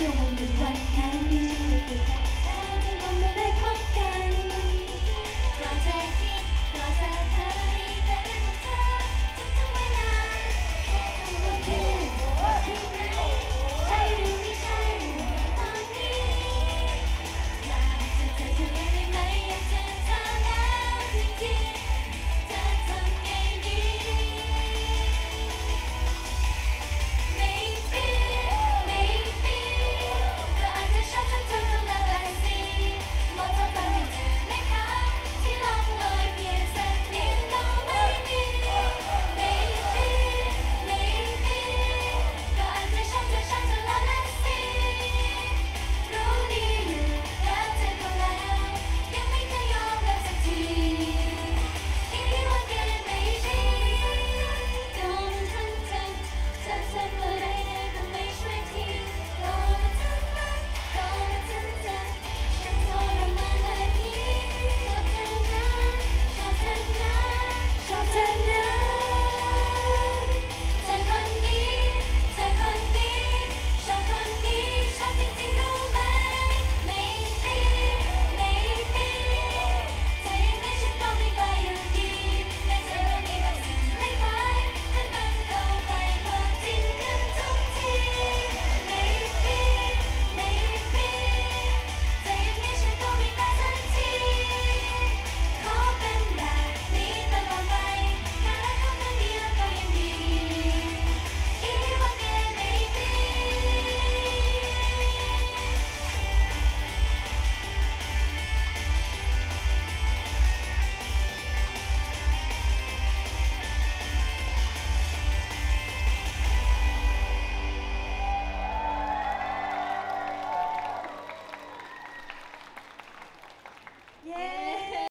Showing the